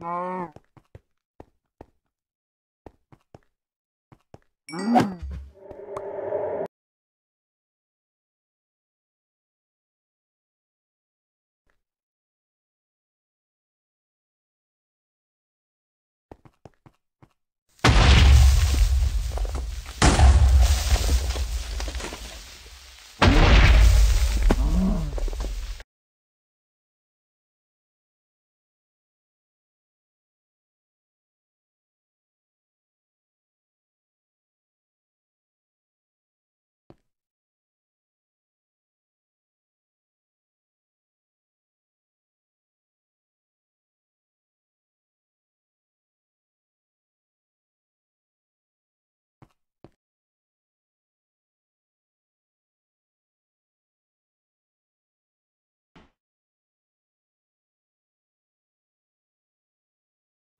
Mm.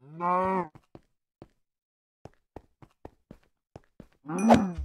No. No.